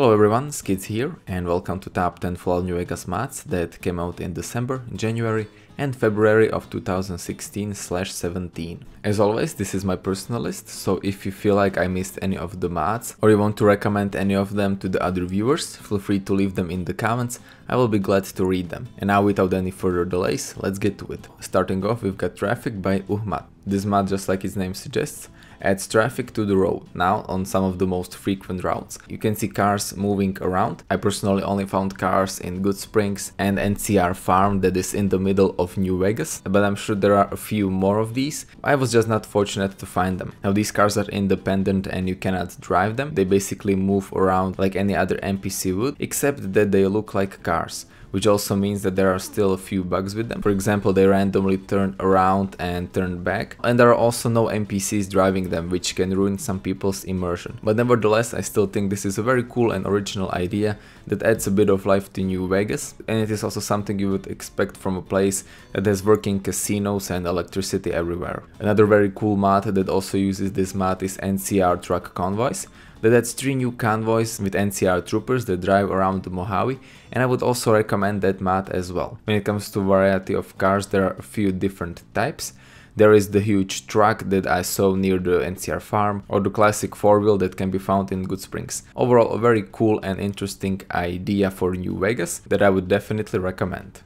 Hello everyone, Skytts here and welcome to top 10 Fallout New Vegas mods that came out in December, January and February of 2016-17. As always, this is my personal list, so if you feel like I missed any of the mods or you want to recommend any of them to the other viewers, feel free to leave them in the comments, I will be glad to read them. And now without any further delays, let's get to it. Starting off, we've got Traffic by Uhmatt. This mod, just like its name suggests, adds traffic to the road. Now on some of the most frequent routes. You can see cars moving around. I personally only found cars in Goodsprings and NCR Farm that is in the middle of New Vegas, but I'm sure there are a few more of these. I was just not fortunate to find them. Now these cars are independent and you cannot drive them. They basically move around like any other NPC would, except that they look like cars which also means that there are still a few bugs with them. For example, they randomly turn around and turn back, and there are also no NPCs driving them, which can ruin some people's immersion. But nevertheless, I still think this is a very cool and original idea that adds a bit of life to New Vegas, and it is also something you would expect from a place that has working casinos and electricity everywhere. Another very cool mod that also uses this mod is NCR Truck Convoys, that adds 3 new convoys with NCR troopers that drive around the Mojave and I would also recommend that mod as well. When it comes to variety of cars there are a few different types. There is the huge truck that I saw near the NCR farm or the classic 4-wheel that can be found in Goodsprings. Overall a very cool and interesting idea for New Vegas that I would definitely recommend.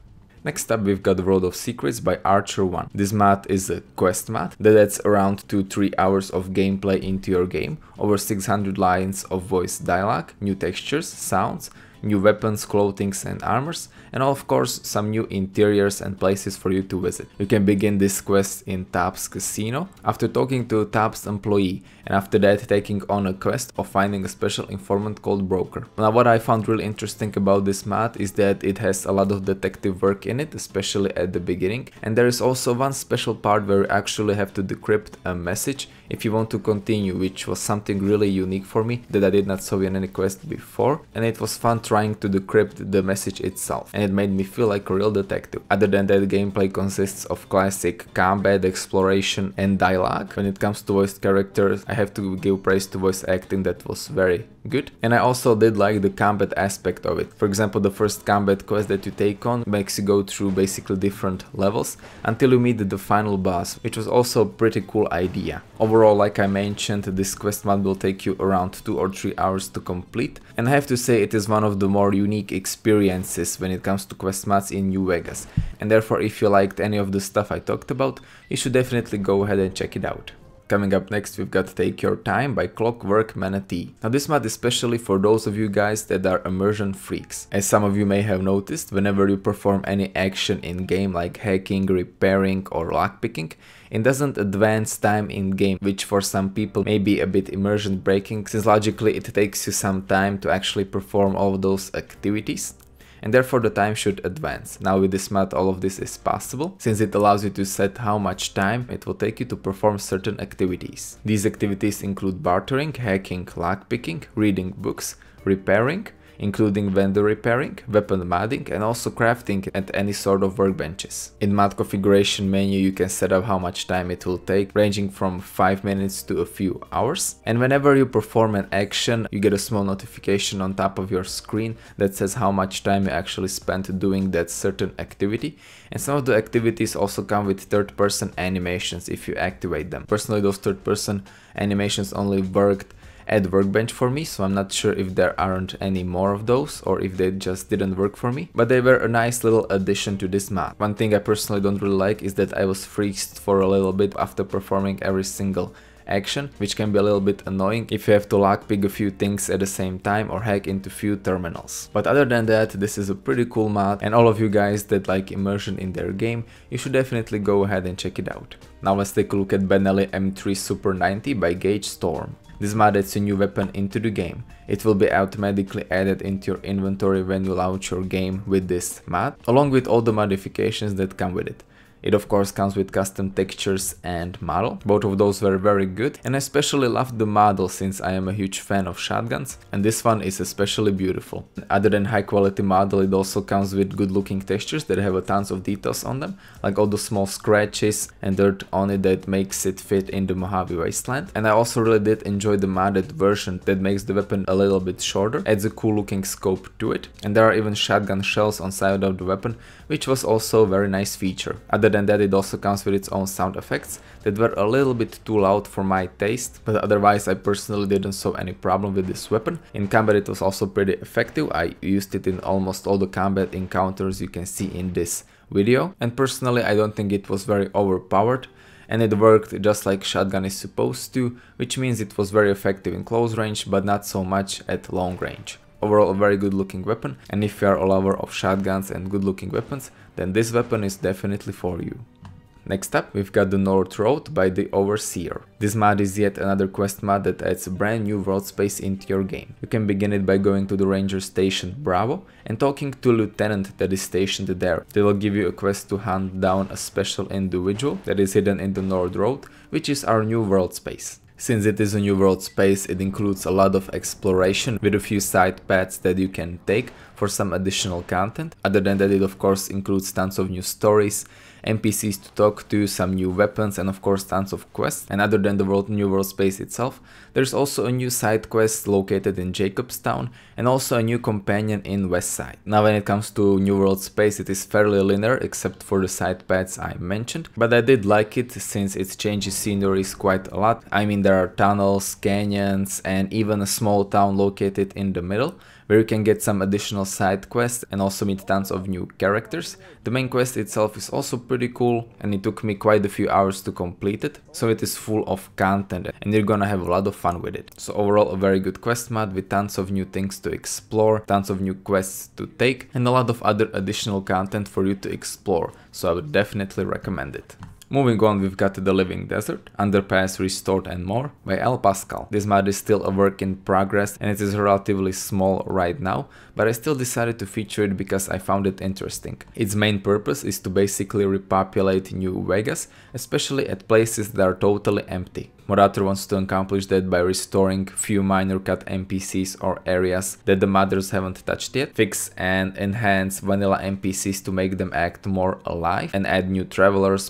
Next up we've got World of Secrets by Archer1. This mod is a quest mod that adds around 2-3 hours of gameplay into your game, over 600 lines of voice dialogue, new textures, sounds, new weapons, clothings and armors, and of course some new interiors and places for you to visit. You can begin this quest in Tab's casino after talking to Tab's employee and after that taking on a quest of finding a special informant called Broker. Now what I found really interesting about this mod is that it has a lot of detective work in it, especially at the beginning, and there is also one special part where you actually have to decrypt a message if you want to continue, which was something really unique for me that I did not saw in any quest before, and it was fun trying to decrypt the message itself, and it made me feel like a real detective. Other than that, gameplay consists of classic combat, exploration and dialogue. When it comes to voiced characters, I have to give praise to voice acting that was very good. And I also did like the combat aspect of it. For example, the first combat quest that you take on makes you go through basically different levels until you meet the final boss, which was also a pretty cool idea. Like I mentioned, this quest mod will take you around 2 or 3 hours to complete, and I have to say it is one of the more unique experiences when it comes to quest mods in New Vegas, and therefore if you liked any of the stuff I talked about, you should definitely go ahead and check it out. Coming up next we've got Take Your Time by Clockwork Manatee. Now this mod is especially for those of you guys that are immersion freaks. As some of you may have noticed, whenever you perform any action in game like hacking, repairing or lockpicking, it doesn't advance time in game, which for some people may be a bit immersion breaking since logically it takes you some time to actually perform all those activities and therefore the time should advance. Now with this mod all of this is possible, since it allows you to set how much time it will take you to perform certain activities. These activities include bartering, hacking, lockpicking, reading books, repairing, including vendor repairing, weapon modding and also crafting at any sort of workbenches. In mod configuration menu you can set up how much time it will take, ranging from 5 minutes to a few hours. And whenever you perform an action, you get a small notification on top of your screen that says how much time you actually spent doing that certain activity. And some of the activities also come with third person animations if you activate them. Personally those third person animations only worked at Workbench for me, so I'm not sure if there aren't any more of those or if they just didn't work for me. But they were a nice little addition to this map. One thing I personally don't really like is that I was freezed for a little bit after performing every single action, which can be a little bit annoying if you have to lockpick a few things at the same time or hack into few terminals. But other than that, this is a pretty cool mod and all of you guys that like immersion in their game, you should definitely go ahead and check it out. Now let's take a look at Benelli M3 Super 90 by Gaige Storm. This mod adds a new weapon into the game. It will be automatically added into your inventory when you launch your game with this mod, along with all the modifications that come with it. It of course comes with custom textures and model. Both of those were very good and I especially loved the model since I am a huge fan of shotguns and this one is especially beautiful. Other than high quality model it also comes with good looking textures that have a tons of details on them like all the small scratches and dirt on it that makes it fit in the Mojave Wasteland. And I also really did enjoy the modded version that makes the weapon a little bit shorter, adds a cool looking scope to it and there are even shotgun shells on side of the weapon which was also a very nice feature. Other than that it also comes with its own sound effects that were a little bit too loud for my taste, but otherwise I personally didn't saw any problem with this weapon. In combat it was also pretty effective, I used it in almost all the combat encounters you can see in this video, and personally I don't think it was very overpowered, and it worked just like shotgun is supposed to, which means it was very effective in close range but not so much at long range. Overall a very good looking weapon and if you are a lover of shotguns and good looking weapons, then this weapon is definitely for you. Next up, we've got the North Road by the Overseer. This mod is yet another quest mod that adds a brand new world space into your game. You can begin it by going to the ranger station Bravo and talking to a lieutenant that is stationed there. They will give you a quest to hunt down a special individual that is hidden in the North Road, which is our new world space. Since it is a new world space, it includes a lot of exploration with a few side paths that you can take for some additional content. Other than that, it of course includes tons of new stories NPCs to talk to, some new weapons and of course tons of quests. And other than the world, new world space itself, there's also a new side quest located in Jacobstown and also a new companion in Westside. Now when it comes to new world space it is fairly linear except for the side paths I mentioned, but I did like it since it changes sceneries quite a lot. I mean there are tunnels, canyons and even a small town located in the middle where you can get some additional side quests and also meet tons of new characters. The main quest itself is also pretty cool and it took me quite a few hours to complete it, so it is full of content and you're gonna have a lot of fun with it. So overall a very good quest mod with tons of new things to explore, tons of new quests to take and a lot of other additional content for you to explore, so I would definitely recommend it. Moving on, we've got The Living Desert, Underpass Restored and More by ELPascal. This mod is still a work in progress and it is relatively small right now, but I still decided to feature it because I found it interesting. Its main purpose is to basically repopulate New Vegas, especially at places that are totally empty. mod author wants to accomplish that by restoring few minor cut NPCs or areas that the modders haven't touched yet, fix and enhance vanilla NPCs to make them act more alive, and add new travelers,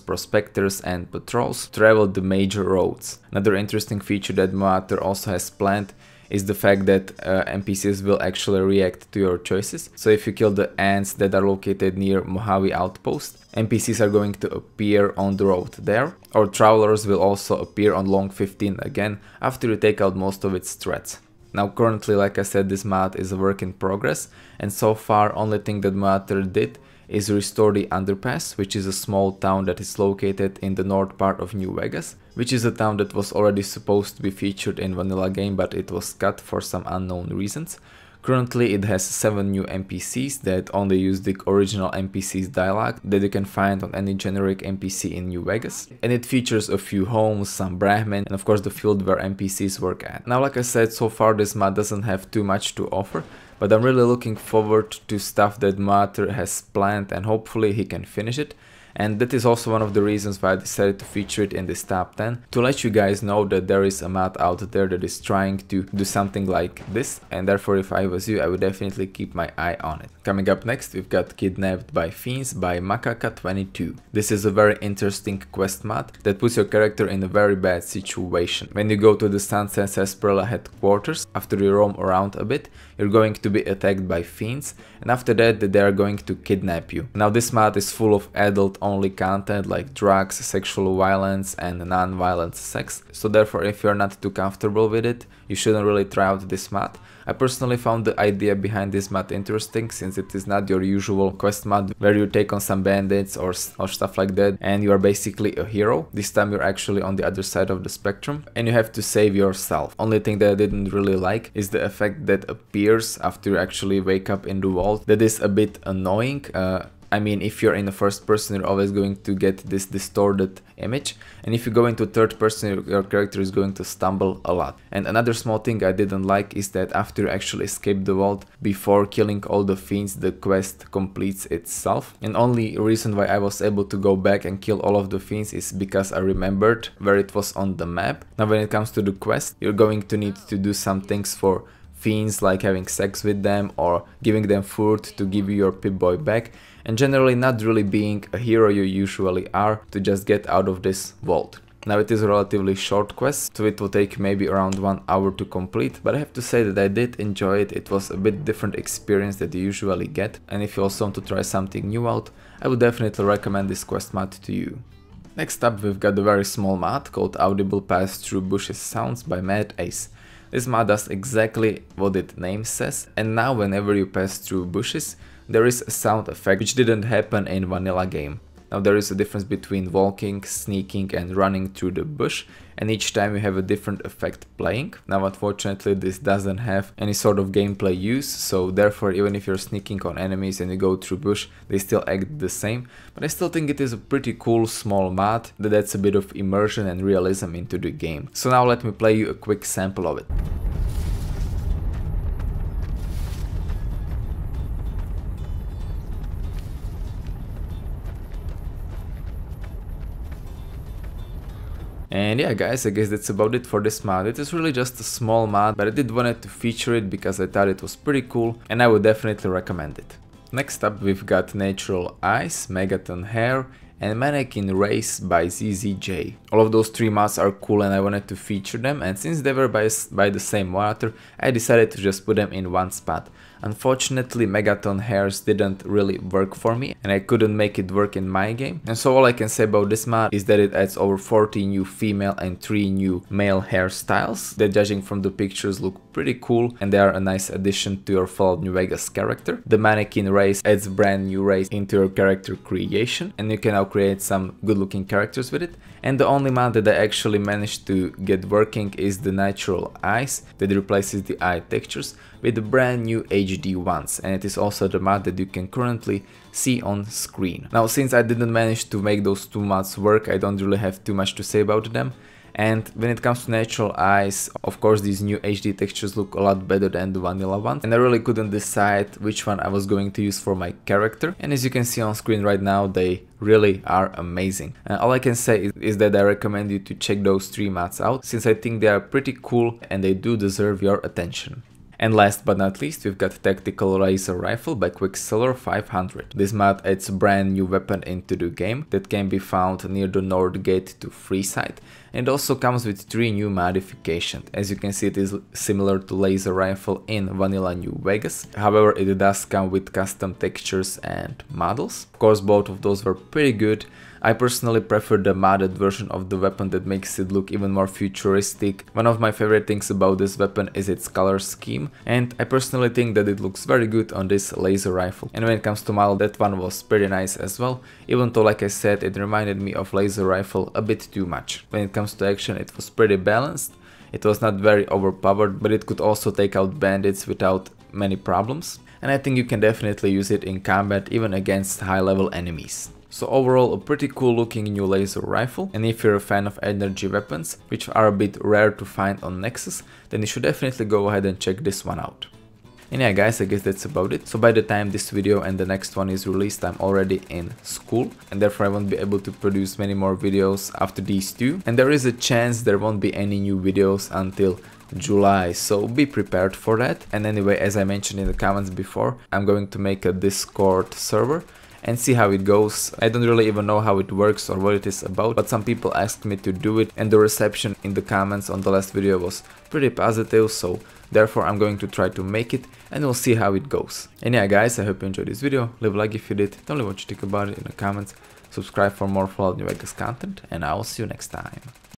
and patrols travel the major roads. Another interesting feature that mod author also has planned is the fact that uh, NPCs will actually react to your choices. So if you kill the ants that are located near Mojave Outpost, NPCs are going to appear on the road there, or travelers will also appear on Long 15 again after you take out most of its threats. Now currently, like I said, this mod is a work in progress, and so far only thing that mod author did is restore the underpass, which is a small town that is located in the north part of New Vegas, which is a town that was already supposed to be featured in vanilla game but it was cut for some unknown reasons. Currently it has 7 new NPCs that only use the original NPC's dialogue that you can find on any generic NPC in New Vegas. And it features a few homes, some Brahmin, and of course the field where NPCs work at. Now like I said, so far this mod doesn't have too much to offer, but I'm really looking forward to stuff that mod author has planned and hopefully he can finish it and that is also one of the reasons why I decided to feature it in this top 10 to let you guys know that there is a mod out there that is trying to do something like this and therefore if I was you I would definitely keep my eye on it. Coming up next we've got Kidnapped by Fiends by Macaca22. This is a very interesting quest mod that puts your character in a very bad situation. When you go to the Sunset Sarsaparilla headquarters, after you roam around a bit, you're going to be attacked by fiends and after that they are going to kidnap you. Now this mod is full of adult only content like drugs, sexual violence and non-violent sex. So therefore if you're not too comfortable with it, you shouldn't really try out this mod. I personally found the idea behind this mod interesting since it is not your usual quest mod where you take on some bandits or, or stuff like that and you are basically a hero. This time you're actually on the other side of the spectrum and you have to save yourself. Only thing that I didn't really like is the effect that appears after you actually wake up in the vault. That is a bit annoying. Uh, I mean, if you're in the first person, you're always going to get this distorted image. And if you go into third person, your character is going to stumble a lot. And another small thing I didn't like is that after you actually escape the vault, before killing all the fiends, the quest completes itself. And only reason why I was able to go back and kill all of the fiends is because I remembered where it was on the map. Now when it comes to the quest, you're going to need to do some things for fiends like having sex with them or giving them food to give you your Pip-Boy back and generally not really being a hero you usually are to just get out of this vault. Now it is a relatively short quest, so it will take maybe around one hour to complete, but I have to say that I did enjoy it, it was a bit different experience that you usually get, and if you also want to try something new out, I would definitely recommend this quest mod to you. Next up we've got a very small mod called Audible Pass Through Bushes Sounds by Mad Ace. This mod does exactly what its name says and now whenever you pass through bushes there is a sound effect which didn't happen in vanilla game. Now there is a difference between walking, sneaking and running through the bush and each time you have a different effect playing. Now unfortunately this doesn't have any sort of gameplay use so therefore even if you're sneaking on enemies and you go through bush they still act the same but I still think it is a pretty cool small mod that adds a bit of immersion and realism into the game. So now let me play you a quick sample of it. And yeah guys, I guess that's about it for this mod. It is really just a small mod, but I did wanted to feature it because I thought it was pretty cool and I would definitely recommend it. Next up we've got Natural Eyes, Megaton Hair and Mannequin Race by zzjay. All of those three mods are cool and I wanted to feature them and since they were by, by the same author, I decided to just put them in one spot. Unfortunately Megaton hairs didn't really work for me and I couldn't make it work in my game. And so all I can say about this mod is that it adds over 40 new female and 3 new male hairstyles that judging from the pictures look pretty cool and they are a nice addition to your Fallout New Vegas character. The mannequin race adds brand new race into your character creation and you can now create some good looking characters with it. And the only mod that I actually managed to get working is the natural eyes that replaces the eye textures with the brand new HD ones and it is also the mod that you can currently see on screen. Now since I didn't manage to make those two mods work I don't really have too much to say about them and when it comes to natural eyes, of course these new HD textures look a lot better than the vanilla ones. And I really couldn't decide which one I was going to use for my character. And as you can see on screen right now, they really are amazing. And all I can say is, is, that I recommend you to check those three mods out, since I think they are pretty cool and they do deserve your attention. And last but not least, we've got Tactical Laser Rifle by Quicksilver 500. This mod adds a brand new weapon into the game that can be found near the north gate to Freeside. And also comes with three new modifications. As you can see, it is similar to Laser Rifle in Vanilla New Vegas. However, it does come with custom textures and models. Of course, both of those were pretty good. I personally prefer the modded version of the weapon that makes it look even more futuristic. One of my favorite things about this weapon is its color scheme and I personally think that it looks very good on this laser rifle. And when it comes to model that one was pretty nice as well, even though like I said it reminded me of laser rifle a bit too much. When it comes to action it was pretty balanced, it was not very overpowered but it could also take out bandits without many problems. And I think you can definitely use it in combat even against high level enemies. So overall a pretty cool looking new laser rifle and if you're a fan of energy weapons, which are a bit rare to find on Nexus, then you should definitely go ahead and check this one out. And yeah guys, I guess that's about it. So by the time this video and the next one is released, I'm already in school and therefore I won't be able to produce many more videos after these two. And there is a chance there won't be any new videos until July, so be prepared for that. And anyway, as I mentioned in the comments before, I'm going to make a Discord server and see how it goes. I don't really even know how it works or what it is about, but some people asked me to do it and the reception in the comments on the last video was pretty positive, so therefore I'm going to try to make it and we'll see how it goes. And yeah guys, I hope you enjoyed this video, leave a like if you did, tell me what you think about it in the comments, subscribe for more Fallout New Vegas content, and I will see you next time.